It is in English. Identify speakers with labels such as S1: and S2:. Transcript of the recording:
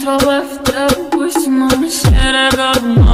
S1: Control left should I go